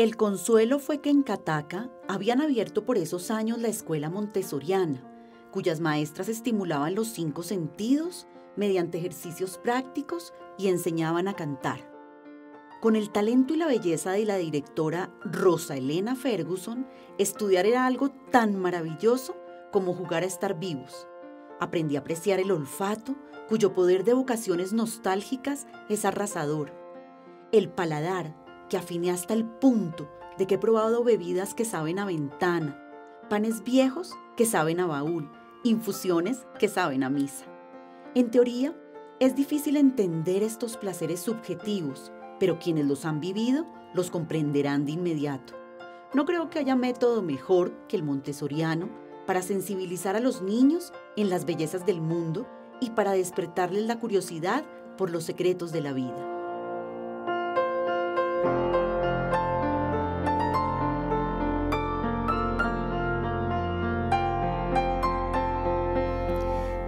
El consuelo fue que en Cataca habían abierto por esos años la escuela montessoriana, cuyas maestras estimulaban los cinco sentidos mediante ejercicios prácticos y enseñaban a cantar. Con el talento y la belleza de la directora Rosa Elena Ferguson, estudiar era algo tan maravilloso como jugar a estar vivos. Aprendí a apreciar el olfato, cuyo poder de vocaciones nostálgicas es arrasador. El paladar, que afiné hasta el punto de que he probado bebidas que saben a ventana, panes viejos que saben a baúl, infusiones que saben a misa. En teoría, es difícil entender estos placeres subjetivos, pero quienes los han vivido los comprenderán de inmediato. No creo que haya método mejor que el montessoriano para sensibilizar a los niños en las bellezas del mundo y para despertarles la curiosidad por los secretos de la vida.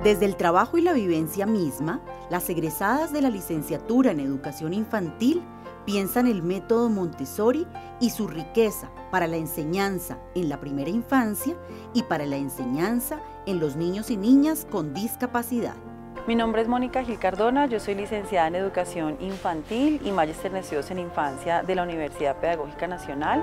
Desde el trabajo y la vivencia misma, las egresadas de la licenciatura en educación infantil piensan el método Montessori y su riqueza para la enseñanza en la primera infancia y para la enseñanza en los niños y niñas con discapacidad. Mi nombre es Mónica Gil Cardona, yo soy licenciada en Educación Infantil y Magister en Estudios en Infancia de la Universidad Pedagógica Nacional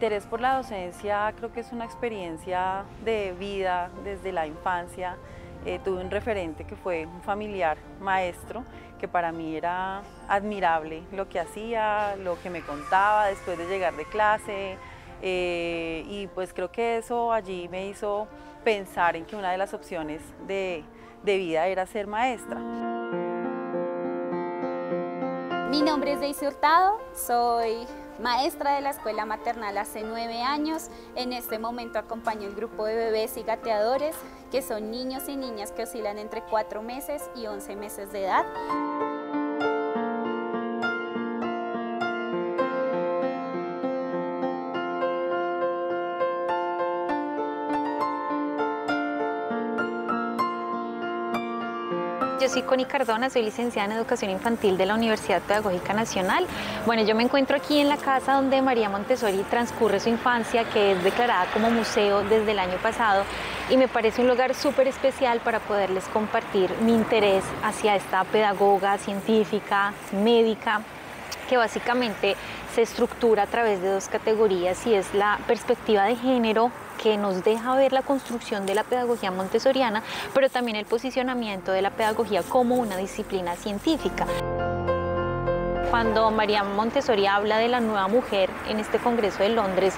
interés por la docencia creo que es una experiencia de vida desde la infancia. Eh, tuve un referente que fue un familiar maestro, que para mí era admirable lo que hacía, lo que me contaba después de llegar de clase. Eh, y pues creo que eso allí me hizo pensar en que una de las opciones de, de vida era ser maestra. Mi nombre es Daisy Hurtado, soy maestra de la escuela maternal hace nueve años. En este momento acompaño el grupo de bebés y gateadores, que son niños y niñas que oscilan entre cuatro meses y once meses de edad. Soy Connie Cardona, soy licenciada en Educación Infantil de la Universidad Pedagógica Nacional. Bueno, yo me encuentro aquí en la casa donde María Montessori transcurre su infancia, que es declarada como museo desde el año pasado, y me parece un lugar súper especial para poderles compartir mi interés hacia esta pedagoga, científica, médica, que básicamente se estructura a través de dos categorías y es la perspectiva de género que nos deja ver la construcción de la pedagogía montessoriana, pero también el posicionamiento de la pedagogía como una disciplina científica. Cuando María Montessori habla de la nueva mujer en este Congreso de Londres,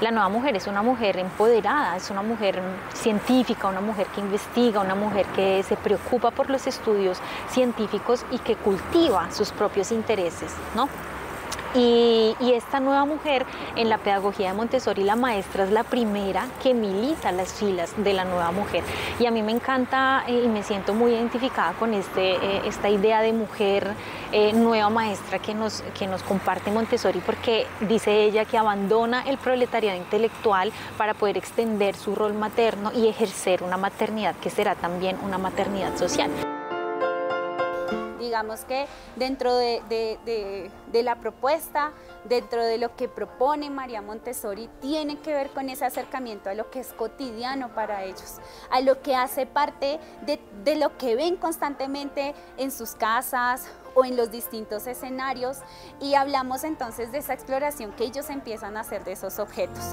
la nueva mujer es una mujer empoderada, es una mujer científica, una mujer que investiga, una mujer que se preocupa por los estudios científicos y que cultiva sus propios intereses, ¿no? Y, esta nueva mujer en la pedagogía de Montessori, la maestra es la primera que milita las filas de la nueva mujer. Y a mí me encanta eh, y me siento muy identificada con este, eh, esta idea de mujer eh, nueva maestra que nos, que nos comparte Montessori, porque dice ella que abandona el proletariado intelectual para poder extender su rol materno y ejercer una maternidad que será también una maternidad social. Digamos que dentro de, la propuesta, dentro de lo que propone María Montessori, tiene que ver con ese acercamiento a lo que es cotidiano para ellos, a lo que hace parte de, lo que ven constantemente en sus casas o en los distintos escenarios y hablamos entonces de esa exploración que ellos empiezan a hacer de esos objetos.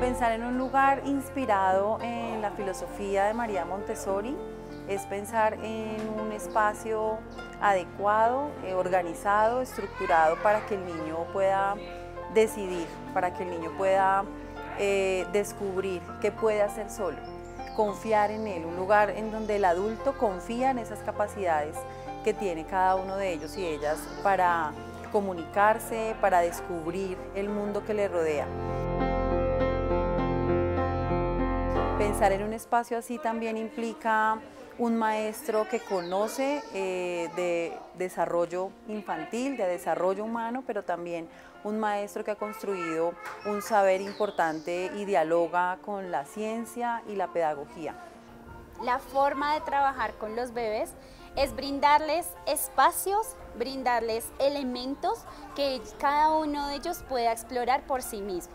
Pensar en un lugar inspirado en la filosofía de María Montessori es pensar en un espacio adecuado, eh, organizado, estructurado para que el niño pueda decidir, para que el niño pueda eh, descubrir qué puede hacer solo, confiar en él, un lugar en donde el adulto confía en esas capacidades que tiene cada uno de ellos y ellas para comunicarse, para descubrir el mundo que le rodea. Pensar en un espacio así también implica un maestro que conoce eh, de desarrollo infantil, de desarrollo humano, pero también un maestro que ha construido un saber importante y dialoga con la ciencia y la pedagogía. La forma de trabajar con los bebés es brindarles espacios, brindarles elementos que cada uno de ellos pueda explorar por sí mismo.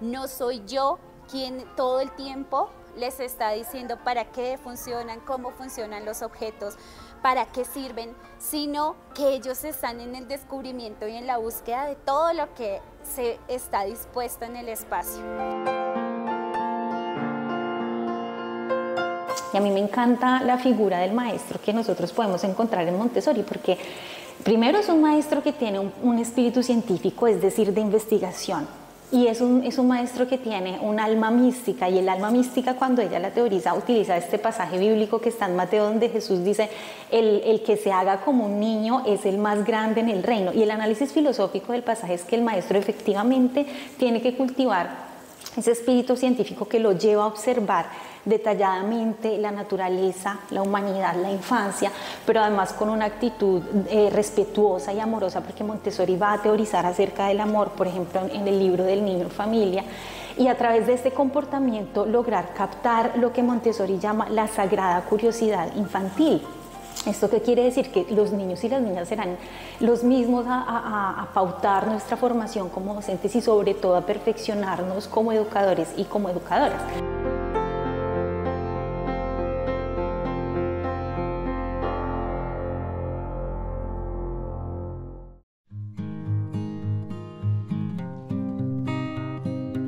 No soy yo quien todo el tiempo les está diciendo para qué funcionan, cómo funcionan los objetos, para qué sirven, sino que ellos están en el descubrimiento y en la búsqueda de todo lo que se está dispuesto en el espacio. Y a mí me encanta la figura del maestro que nosotros podemos encontrar en Montessori, porque primero es un maestro que tiene un, un espíritu científico, es decir, de investigación y es un, es un, maestro que tiene un alma mística y el alma mística cuando ella la teoriza utiliza este pasaje bíblico que está en Mateo donde Jesús dice el, el, que se haga como un niño es el más grande en el reino y el análisis filosófico del pasaje es que el maestro efectivamente tiene que cultivar ese espíritu científico que lo lleva a observar detalladamente la naturaleza, la humanidad, la infancia, pero además con una actitud eh, respetuosa y amorosa, porque Montessori va a teorizar acerca del amor, por ejemplo, en el libro del niño familia, y a través de este comportamiento lograr captar lo que Montessori llama la sagrada curiosidad infantil. ¿Esto qué quiere decir? Que los niños y las niñas serán los mismos a, a, a, pautar nuestra formación como docentes y sobre todo a perfeccionarnos como educadores y como educadoras.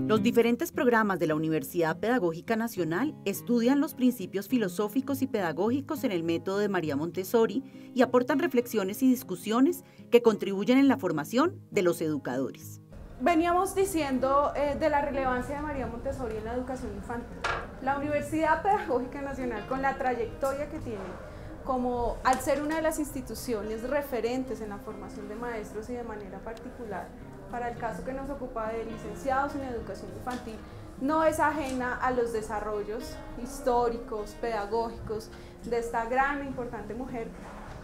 Los diferentes programas de la Universidad Pedagógica Nacional estudian los principios filosóficos y pedagógicos en el método de María Montessori y aportan reflexiones y discusiones que contribuyen en la formación de los educadores. Veníamos diciendo eh, de la relevancia de María Montessori en la educación infantil. La Universidad Pedagógica Nacional, con la trayectoria que tiene, como al ser una de las instituciones referentes en la formación de maestros y de manera particular, para el caso que nos ocupa de licenciados en educación infantil, no es ajena a los desarrollos históricos, pedagógicos de esta gran e importante mujer,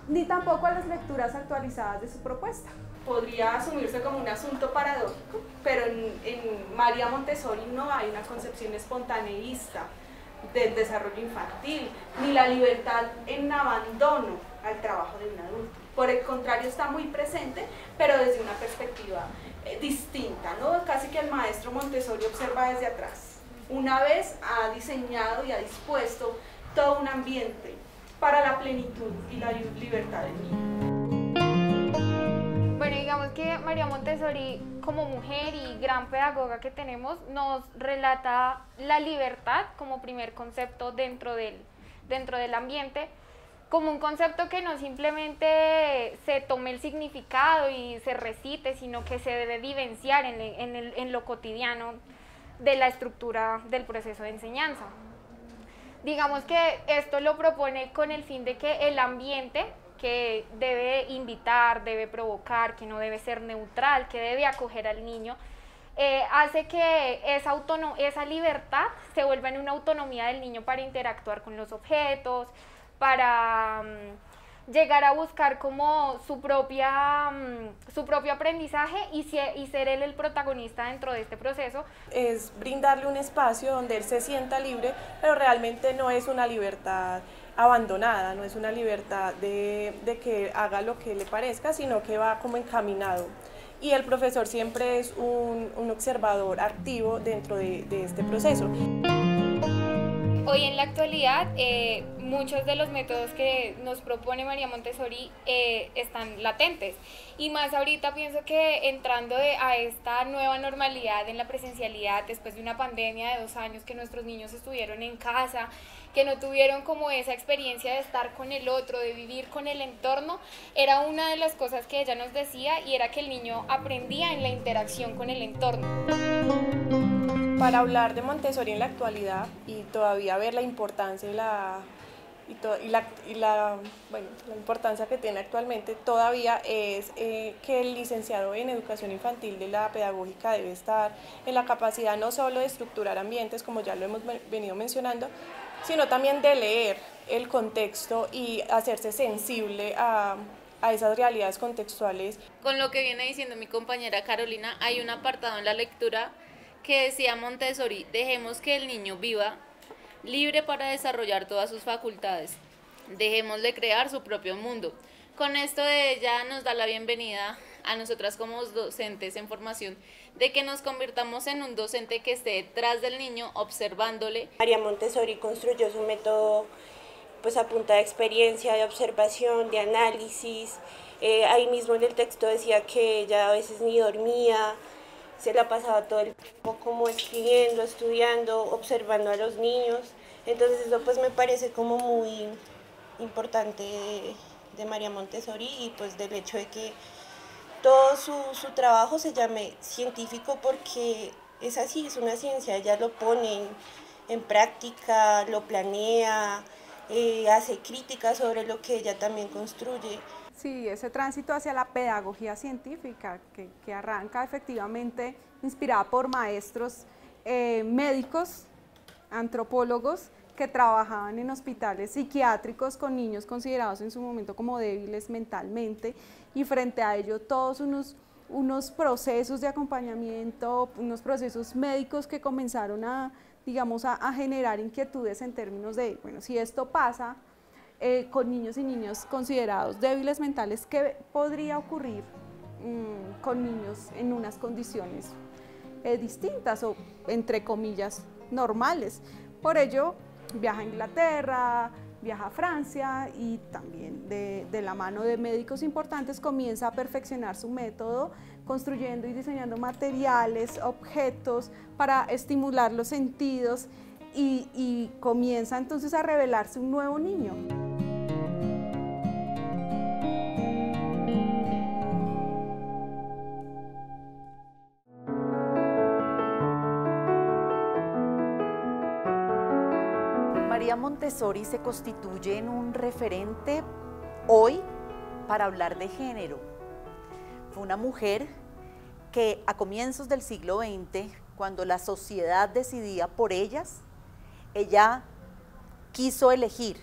ni tampoco a las lecturas actualizadas de su propuesta. Podría asumirse como un asunto paradójico, pero en, María Montessori no hay una concepción espontaneísta del desarrollo infantil, ni la libertad en abandono al trabajo de un adulto. Por el contrario, está muy presente, pero desde una perspectiva distinta, ¿no? Casi que el maestro Montessori observa desde atrás. Una vez ha diseñado y ha dispuesto todo un ambiente para la plenitud y la libertad del niño. Bueno, digamos que María Montessori, como mujer y gran pedagoga que tenemos, nos relata la libertad como primer concepto dentro del, dentro del ambiente, como un concepto que no simplemente se tome el significado y se recite, sino que se debe vivenciar en, en, el, en lo cotidiano de la estructura del proceso de enseñanza. Digamos que esto lo propone con el fin de que el ambiente que debe invitar, debe provocar, que no debe ser neutral, que debe acoger al niño, eh, hace que esa, esa libertad se vuelva en una autonomía del niño para interactuar con los objetos, para um, llegar a buscar como su, propia, um, su propio aprendizaje y, ser él el protagonista dentro de este proceso. Es brindarle un espacio donde él se sienta libre, pero realmente no es una libertad abandonada, no es una libertad de, de, que haga lo que le parezca, sino que va como encaminado. Y el profesor siempre es un, un observador activo dentro de, de este proceso. Hoy en la actualidad, eh, muchos de los métodos que nos propone María Montessori eh, están latentes. Y más ahorita pienso que entrando a esta nueva normalidad en la presencialidad, después de una pandemia de dos años que nuestros niños estuvieron en casa, que no tuvieron como esa experiencia de estar con el otro, de vivir con el entorno, era una de las cosas que ella nos decía y era que el niño aprendía en la interacción con el entorno para hablar de Montessori en la actualidad y todavía ver la importancia y la, y, to, y la, y la, bueno, la, importancia que tiene actualmente, todavía es eh, que el licenciado en educación infantil de la pedagógica debe estar en la capacidad no solo de estructurar ambientes, como ya lo hemos venido mencionando, sino también de leer el contexto y hacerse sensible a, a esas realidades contextuales. Con lo que viene diciendo mi compañera Carolina, hay un apartado en la lectura que decía Montessori, dejemos que el niño viva libre para desarrollar todas sus facultades. Dejémosle crear su propio mundo. Con esto ella nos da la bienvenida a nosotras como docentes en formación de que nos convirtamos en un docente que esté detrás del niño observándole. María Montessori construyó su método pues a punta de experiencia, de observación, de análisis. Eh, ahí mismo en el texto decía que ella a veces ni dormía, se la pasaba todo el tiempo como escribiendo, estudiando, observando a los niños. Entonces eso pues me parece como muy importante de, María Montessori y pues del hecho de que todo su, su, trabajo se llame científico porque es así, es una ciencia, ella lo pone en, práctica, lo planea, eh, hace críticas sobre lo que ella también construye. Sí, ese tránsito hacia la pedagogía científica que, que arranca efectivamente inspirada por maestros eh, médicos, antropólogos, que trabajaban en hospitales psiquiátricos con niños considerados en su momento como débiles mentalmente y frente a ello todos unos, unos procesos de acompañamiento, unos procesos médicos que comenzaron a, digamos, a, generar inquietudes en términos de, bueno, si esto pasa eh, con niños y niñas considerados débiles mentales, ¿qué podría ocurrir mm, con niños en unas condiciones eh, distintas o, entre comillas, normales? Por ello, viaja a Inglaterra, viaja a Francia y también de, la mano de médicos importantes comienza a perfeccionar su método, construyendo y diseñando materiales, objetos para estimular los sentidos y, y comienza entonces a revelarse un nuevo niño. Montessori se constituye en un referente hoy para hablar de género. Fue una mujer que a comienzos del siglo XX, cuando la sociedad decidía por ellas, ella quiso elegir,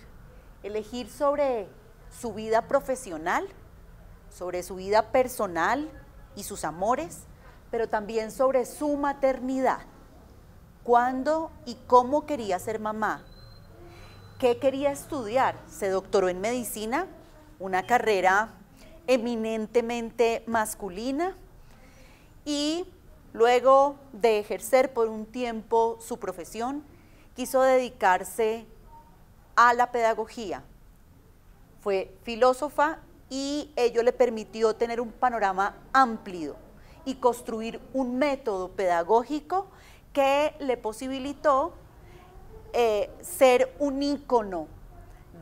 elegir sobre su vida profesional, sobre su vida personal y sus amores, pero también sobre su maternidad. Cuándo y cómo quería ser mamá, ¿Qué quería estudiar? Se doctoró en medicina, una carrera eminentemente masculina y luego de ejercer por un tiempo su profesión, quiso dedicarse a la pedagogía. Fue filósofa y ello le permitió tener un panorama amplio y construir un método pedagógico que le posibilitó eh, ser un ícono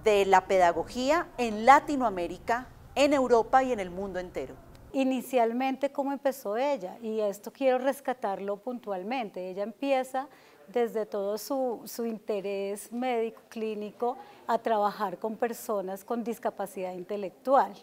de la pedagogía en Latinoamérica, en Europa y en el mundo entero. Inicialmente, ¿cómo empezó ella? Y esto quiero rescatarlo puntualmente. Ella empieza desde todo su, su, interés médico clínico a trabajar con personas con discapacidad intelectual.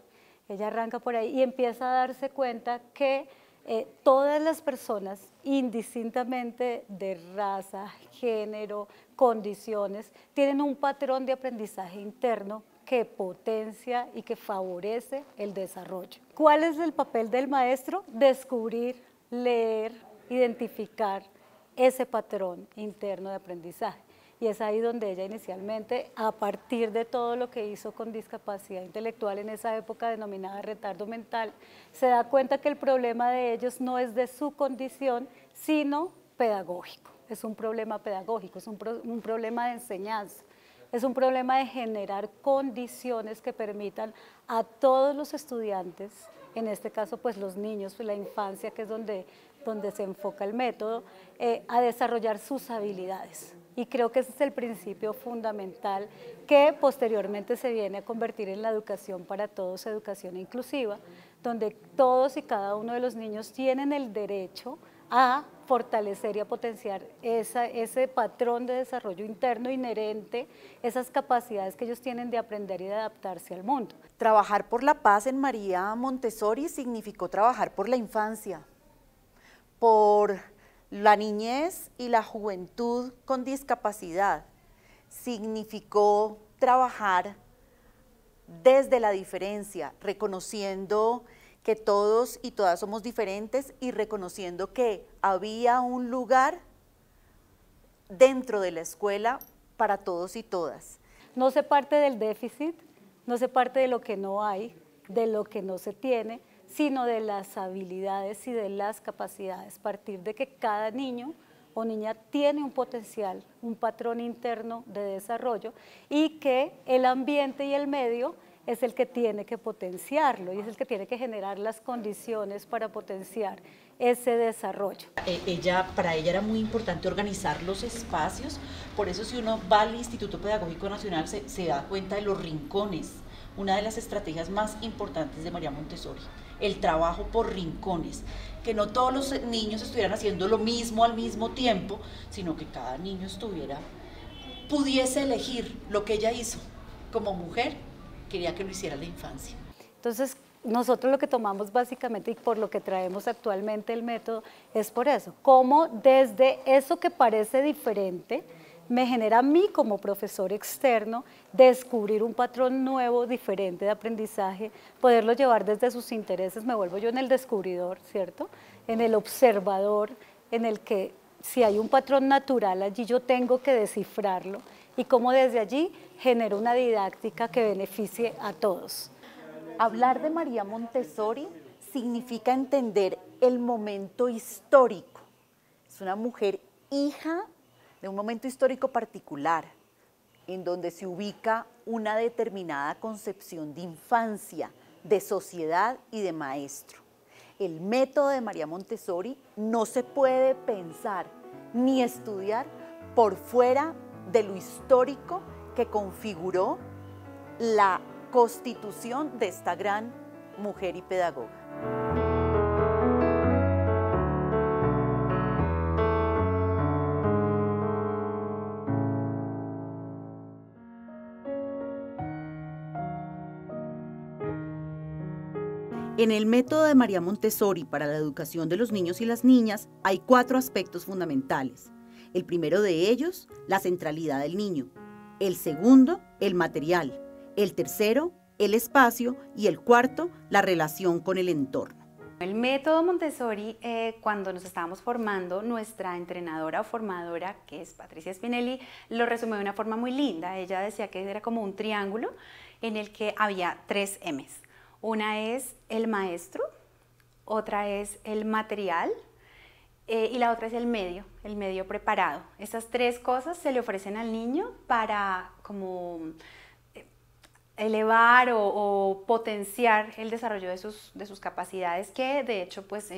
Ella arranca por ahí y empieza a darse cuenta que eh, todas las personas, indistintamente de raza, género, condiciones, tienen un patrón de aprendizaje interno que potencia y que favorece el desarrollo. ¿Cuál es el papel del maestro? Descubrir, leer, identificar ese patrón interno de aprendizaje y es ahí donde ella inicialmente, a partir de todo lo que hizo con discapacidad intelectual en esa época denominada retardo mental, se da cuenta que el problema de ellos no es de su condición, sino pedagógico. Es un problema pedagógico, es un, problema de enseñanza, es un problema de generar condiciones que permitan a todos los estudiantes, en este caso pues los niños, la infancia, que es donde, donde se enfoca el método, eh, a desarrollar sus habilidades y creo que ese es el principio fundamental que posteriormente se viene a convertir en la educación para todos, educación inclusiva, donde todos y cada uno de los niños tienen el derecho a fortalecer y a potenciar ese patrón de desarrollo interno inherente, esas capacidades que ellos tienen de aprender y de adaptarse al mundo. Trabajar por la paz en María Montessori significó trabajar por la infancia, por la niñez y la juventud con discapacidad significó trabajar desde la diferencia, reconociendo que todos y todas somos diferentes y reconociendo que había un lugar dentro de la escuela para todos y todas. no se parte del déficit, no se parte de lo que no hay, de lo que no se tiene, sino de las habilidades y de las capacidades, partir de que cada niño o niña tiene un potencial, un patrón interno de desarrollo y que el ambiente y el medio es el que tiene que potenciarlo y es el que tiene que generar las condiciones para potenciar ese desarrollo. E, ella, para ella era muy importante organizar los espacios, por eso si uno va al Instituto Pedagógico Nacional se, se da cuenta de los rincones, una de las estrategias más importantes de María Montessori, el trabajo por rincones, que no todos los niños estuvieran haciendo lo mismo al mismo tiempo, sino que cada niño estuviera, pudiese elegir lo que ella hizo. Como mujer, quería que lo hiciera la infancia. Entonces, nosotros lo que tomamos básicamente y por lo que traemos actualmente el método es por eso, cómo desde eso que parece diferente me genera a mí como profesor externo descubrir un patrón nuevo, diferente de aprendizaje, poderlo llevar desde sus intereses, me vuelvo yo en el descubridor, ¿cierto? En el observador, en el que si hay un patrón natural allí yo tengo que descifrarlo y cómo desde allí genero una didáctica que beneficie a todos. Hablar de María Montessori significa entender el momento histórico. Es una mujer hija de un momento histórico particular, en donde se ubica una determinada concepción de infancia, de sociedad y de maestro. El método de María Montessori no se puede pensar ni estudiar por fuera de lo histórico que configuró la constitución de esta gran mujer y pedagoga. En el método de María Montessori para la educación de los niños y las niñas hay cuatro aspectos fundamentales. El primero de ellos, la centralidad del niño. El segundo, el material el tercero, el espacio y el cuarto, la relación con el entorno. El método Montessori, eh, cuando nos estábamos formando, nuestra entrenadora o formadora, que es Patricia Spinelli, lo resumió de una forma muy linda. Ella decía que era como un triángulo en el que había tres M's. Una es el maestro, otra es el material eh, y la otra es el medio, el medio preparado. Estas tres cosas se le ofrecen al niño para como elevar o, potenciar el desarrollo de sus, de sus, capacidades que de hecho pues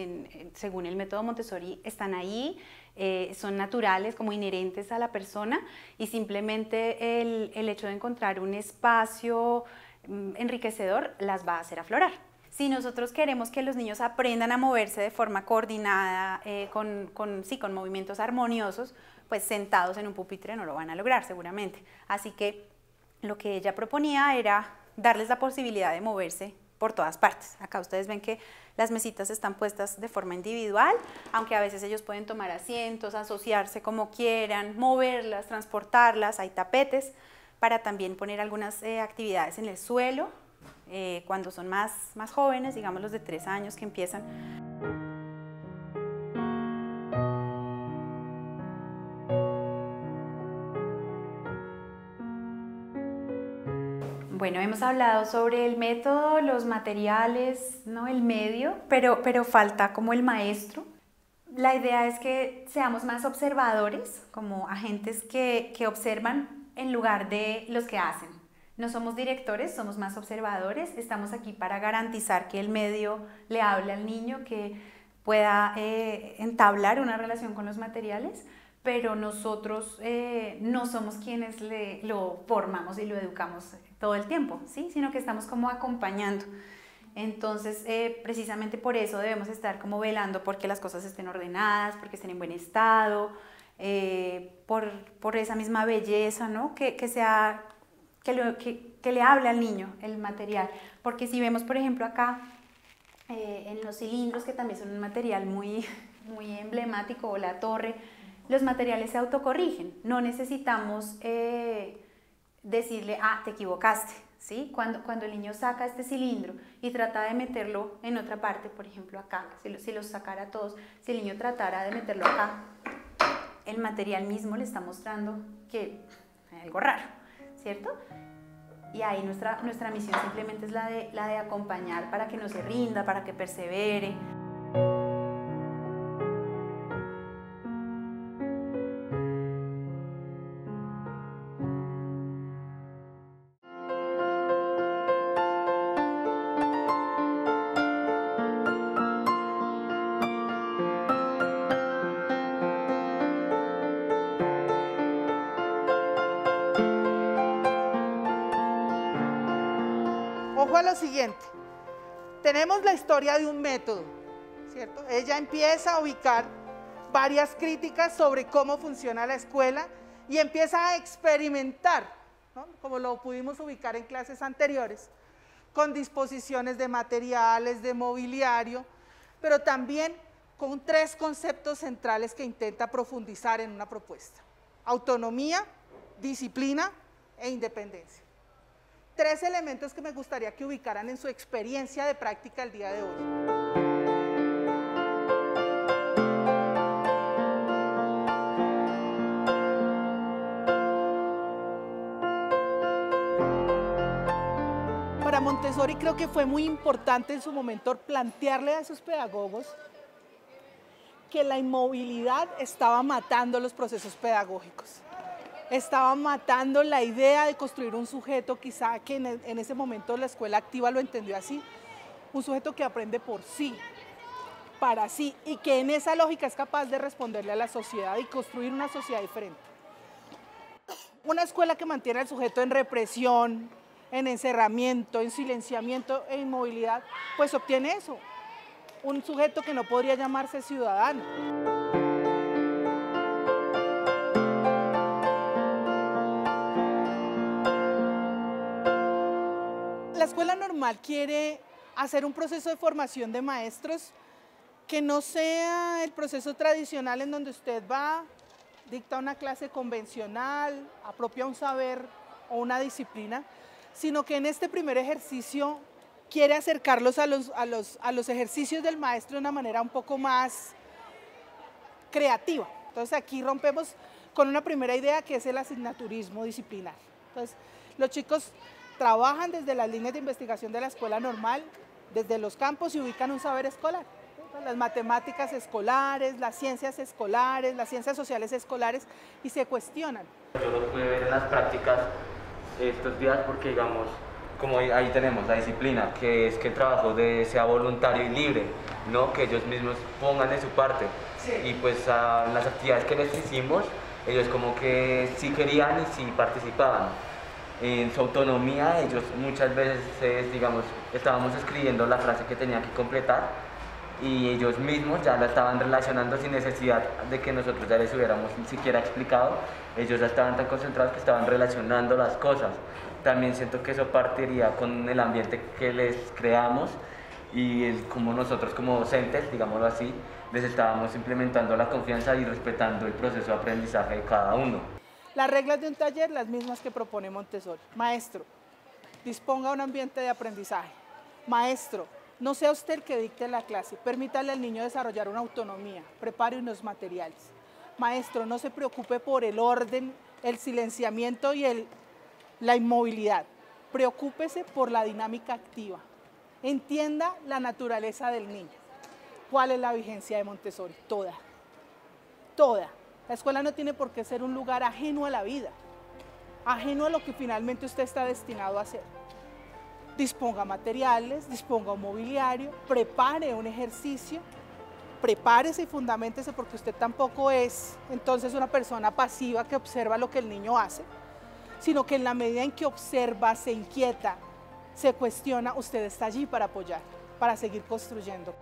según el método Montessori están ahí, eh, son naturales como inherentes a la persona y simplemente el, el hecho de encontrar un espacio enriquecedor las va a hacer aflorar. Si nosotros queremos que los niños aprendan a moverse de forma coordinada, eh, con, sí, con movimientos armoniosos, pues sentados en un pupitre no lo van a lograr seguramente. Así que lo que ella proponía era darles la posibilidad de moverse por todas partes. Acá ustedes ven que las mesitas están puestas de forma individual, aunque a veces ellos pueden tomar asientos, asociarse como quieran, moverlas, transportarlas, hay tapetes para también poner algunas eh, actividades en el suelo, eh, cuando son más, más jóvenes, digamos los de tres años que empiezan. Bueno, hemos hablado sobre el método, los materiales, ¿no? el medio, pero, pero falta como el maestro. La idea es que seamos más observadores, como agentes que, que observan en lugar de los que hacen. No somos directores, somos más observadores. Estamos aquí para garantizar que el medio le hable al niño, que pueda eh, entablar una relación con los materiales, pero nosotros eh, no somos quienes le, lo formamos y lo educamos todo el tiempo, ¿sí? sino que estamos como acompañando. Entonces, eh, precisamente por eso debemos estar como velando porque las cosas estén ordenadas, porque estén en buen estado, eh, por, por, esa misma belleza, ¿no? Que, que sea, que, que, que, le hable al niño el material. Porque si vemos, por ejemplo, acá en los cilindros, que también son un material muy, muy emblemático, o la torre, los materiales se autocorrigen. No necesitamos eh, decirle, ah, te equivocaste. ¿Sí? Cuando, cuando el niño saca este cilindro y trata de meterlo en otra parte, por ejemplo acá, si, lo, si los sacara todos, si el niño tratara de meterlo acá, el material mismo le está mostrando que hay algo raro. ¿cierto? Y ahí nuestra, nuestra misión simplemente es la de, la de acompañar para que no se rinda, para que persevere. Siguiente. Tenemos la historia de un método, ¿cierto? Ella empieza a ubicar varias críticas sobre cómo funciona la escuela y empieza a experimentar, como lo pudimos ubicar en clases anteriores, con disposiciones de materiales, de mobiliario, pero también con tres conceptos centrales que intenta profundizar en una propuesta. Autonomía, disciplina e independencia tres elementos que me gustaría que ubicaran en su experiencia de práctica el día de hoy. Para Montessori creo que fue muy importante en su momento plantearle a sus pedagogos que la inmovilidad estaba matando los procesos pedagógicos estaba matando la idea de construir un sujeto, quizá que en, ese momento la escuela activa lo entendió así, un sujeto que aprende por sí, para sí, y que en esa lógica es capaz de responderle a la sociedad y construir una sociedad diferente. Una escuela que mantiene al sujeto en represión, en encerramiento, en silenciamiento e inmovilidad, pues obtiene eso, un sujeto que no podría llamarse ciudadano. La escuela normal quiere hacer un proceso de formación de maestros que no sea el proceso tradicional en donde usted va, dicta una clase convencional, apropia un saber o una disciplina, sino que en este primer ejercicio quiere acercarlos a los, a los, a los ejercicios del maestro de una manera un poco más creativa. Entonces aquí rompemos con una primera idea que es el asignaturismo disciplinar. Entonces los chicos trabajan desde las líneas de investigación de la escuela normal, desde los campos y ubican un saber escolar. Las matemáticas escolares, las ciencias escolares, las ciencias sociales escolares y se cuestionan. Yo lo pude ver en las prácticas estos días porque digamos, como ahí tenemos la disciplina, que es que el trabajo de, sea voluntario y libre, ¿no? que ellos mismos pongan de su parte. Sí. Y pues a las actividades que les hicimos, ellos como que sí querían y sí participaban en su autonomía, ellos muchas veces, digamos, estábamos escribiendo la frase que tenía que completar y ellos mismos ya la estaban relacionando sin necesidad de que nosotros ya les hubiéramos ni siquiera explicado, ellos ya estaban tan concentrados que estaban relacionando las cosas. También siento que eso partiría con el ambiente que les creamos y como nosotros como docentes, digámoslo así, les estábamos implementando la confianza y respetando el proceso de aprendizaje de cada uno. Las reglas de un taller, las mismas que propone Montessori. Maestro, disponga un ambiente de aprendizaje. Maestro, no sea usted el que dicte la clase, permítale al niño desarrollar una autonomía, prepare unos materiales. Maestro, no se preocupe por el orden, el silenciamiento y el, la inmovilidad. Preocúpese por la dinámica activa. Entienda la naturaleza del niño. ¿Cuál es la vigencia de Montessori? Toda. Toda. La escuela no tiene por qué ser un lugar ajeno a la vida, ajeno a lo que finalmente usted está destinado a hacer. Disponga materiales, disponga un mobiliario, prepare un ejercicio, prepárese y fundamentese porque usted tampoco es entonces una persona pasiva que observa lo que el niño hace, sino que en la medida en que observa, se inquieta, se cuestiona, usted está allí para apoyar, para seguir construyendo.